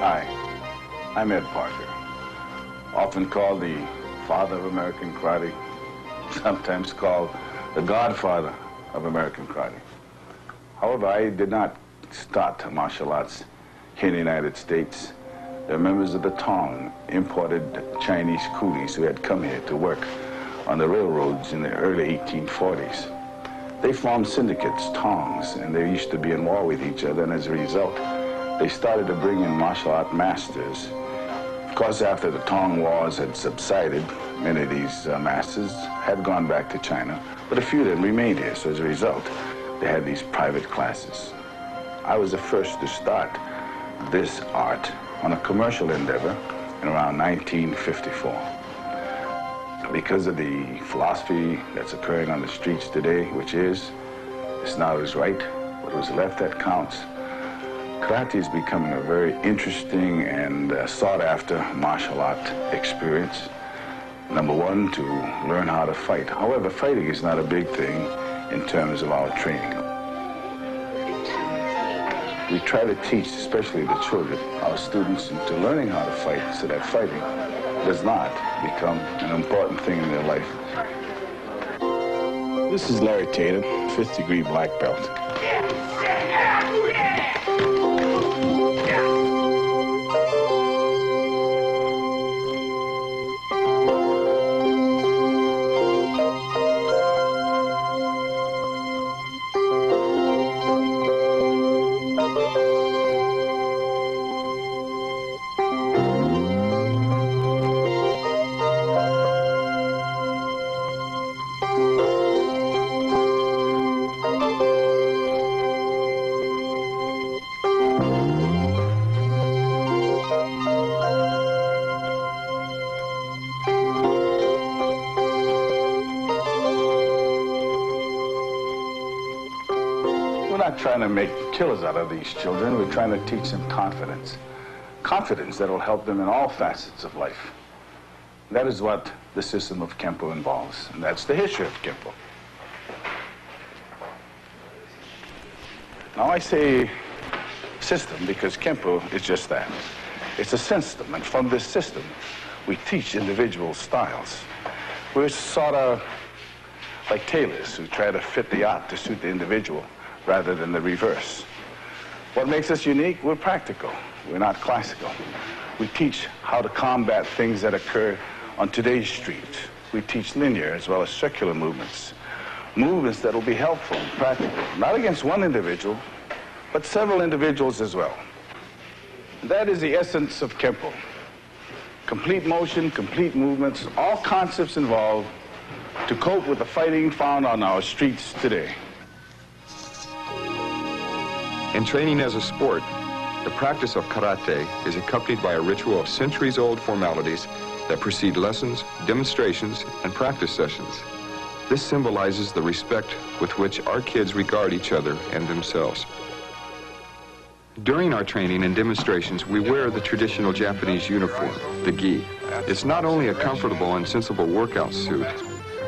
Hi, I'm Ed Parker, often called the father of American karate, sometimes called the godfather of American karate. However, I did not start martial arts here in the United States. Are members of the Tong, imported Chinese coolies who had come here to work on the railroads in the early 1840s. They formed syndicates, Tongs, and they used to be in war with each other, and as a result, they started to bring in martial art masters. Of course, after the Tong Wars had subsided, many of these uh, masters had gone back to China, but a few of them remained here. So as a result, they had these private classes. I was the first to start this art on a commercial endeavor in around 1954 because of the philosophy that's occurring on the streets today, which is it's not always right, what was left that counts. Karate is becoming a very interesting and uh, sought after martial art experience. Number one, to learn how to fight. However, fighting is not a big thing in terms of our training. We try to teach, especially the children, our students, into learning how to fight so that fighting does not become an important thing in their life. This is Larry Tatum, fifth degree black belt. Trying to make killers out of these children. We're trying to teach them confidence. Confidence that will help them in all facets of life. That is what the system of Kenpo involves, and that's the history of Kenpo. Now I say system because Kenpo is just that. It's a system, and from this system, we teach individual styles. We're sort of like tailors who try to fit the art to suit the individual rather than the reverse. What makes us unique? We're practical. We're not classical. We teach how to combat things that occur on today's street. We teach linear as well as circular movements. Movements that will be helpful and practical, not against one individual, but several individuals as well. That is the essence of Kenpo. Complete motion, complete movements, all concepts involved to cope with the fighting found on our streets today. In training as a sport, the practice of karate is accompanied by a ritual of centuries-old formalities that precede lessons, demonstrations, and practice sessions. This symbolizes the respect with which our kids regard each other and themselves. During our training and demonstrations, we wear the traditional Japanese uniform, the gi. It's not only a comfortable and sensible workout suit,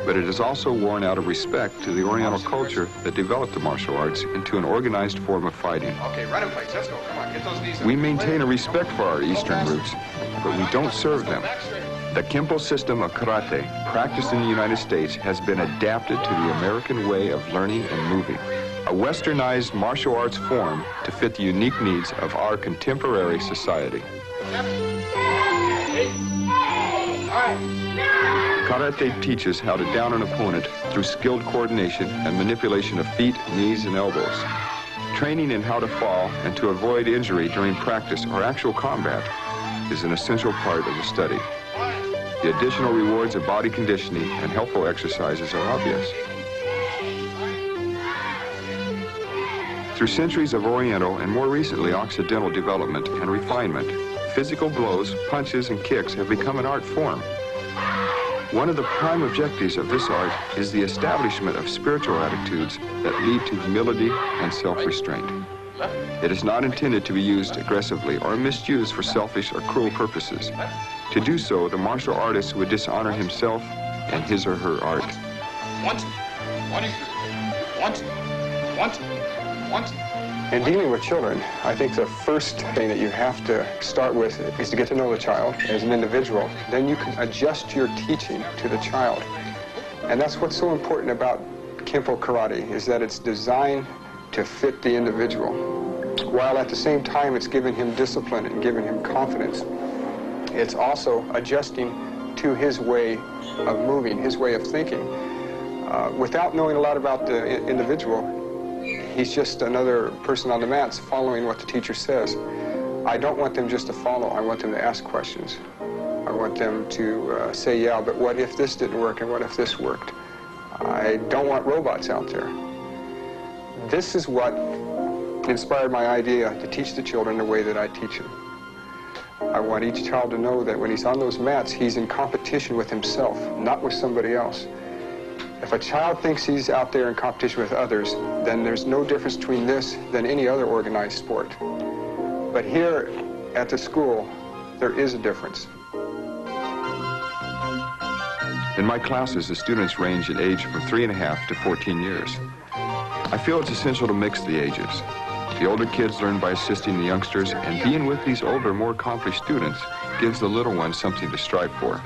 but it is also worn out of respect to the Oriental culture that developed the martial arts into an organized form of fighting. Okay, run in place. Let's go. Come on, get those knees We maintain a respect for our Eastern roots, but we don't serve them. The Kenpo system of karate, practiced in the United States, has been adapted to the American way of learning and moving. A westernized martial arts form to fit the unique needs of our contemporary society. All right. Karate teaches how to down an opponent through skilled coordination and manipulation of feet, knees, and elbows. Training in how to fall and to avoid injury during practice or actual combat is an essential part of the study. The additional rewards of body conditioning and helpful exercises are obvious. Through centuries of Oriental and more recently Occidental development and refinement, physical blows, punches, and kicks have become an art form one of the prime objectives of this art is the establishment of spiritual attitudes that lead to humility and self-restraint. It is not intended to be used aggressively or misused for selfish or cruel purposes. To do so, the martial artist would dishonor himself and his or her art. Once, one, once, once, once. In dealing with children, I think the first thing that you have to start with is to get to know the child as an individual. Then you can adjust your teaching to the child. And that's what's so important about Kenpo Karate, is that it's designed to fit the individual, while at the same time it's giving him discipline and giving him confidence. It's also adjusting to his way of moving, his way of thinking. Uh, without knowing a lot about the individual, he's just another person on the mats following what the teacher says. I don't want them just to follow. I want them to ask questions. I want them to uh, say, yeah, but what if this didn't work and what if this worked? I don't want robots out there. This is what inspired my idea to teach the children the way that I teach them. I want each child to know that when he's on those mats, he's in competition with himself, not with somebody else. If a child thinks he's out there in competition with others, then there's no difference between this than any other organized sport. But here at the school, there is a difference. In my classes, the students range in age from three and a half to 14 years. I feel it's essential to mix the ages. The older kids learn by assisting the youngsters, and being with these older, more accomplished students gives the little ones something to strive for.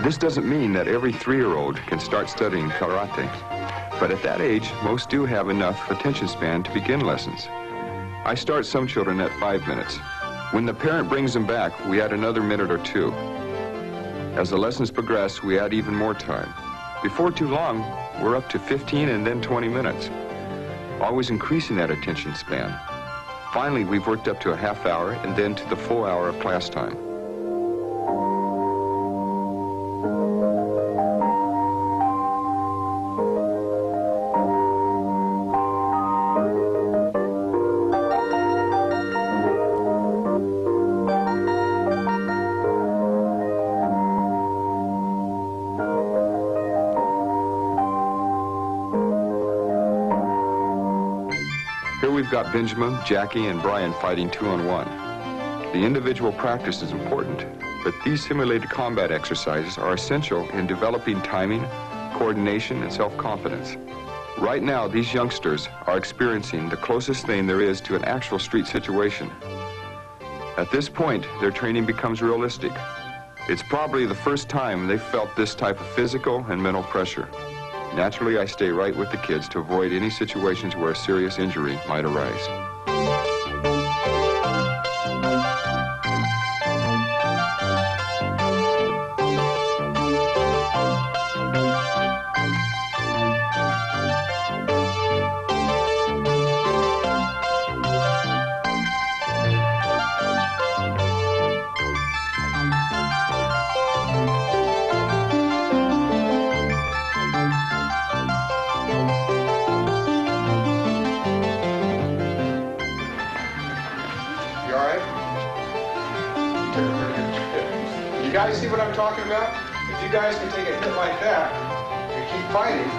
This doesn't mean that every three-year-old can start studying karate, but at that age, most do have enough attention span to begin lessons. I start some children at five minutes. When the parent brings them back, we add another minute or two. As the lessons progress, we add even more time. Before too long, we're up to 15 and then 20 minutes, always increasing that attention span. Finally, we've worked up to a half hour and then to the full hour of class time. Got Benjamin, Jackie, and Brian fighting two on one. The individual practice is important, but these simulated combat exercises are essential in developing timing, coordination, and self-confidence. Right now, these youngsters are experiencing the closest thing there is to an actual street situation. At this point, their training becomes realistic. It's probably the first time they've felt this type of physical and mental pressure. Naturally, I stay right with the kids to avoid any situations where a serious injury might arise. Guys see what I'm talking about? If you guys can take a hit like that and keep fighting,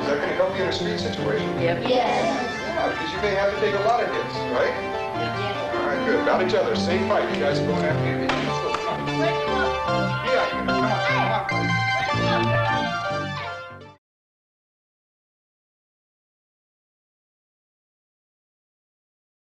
is that going to help you in a street situation? Yep. Yes. Yeah, because you may have to take a lot of hits, right? All right, good. About each other. Same fight. You guys are going after me. Yeah,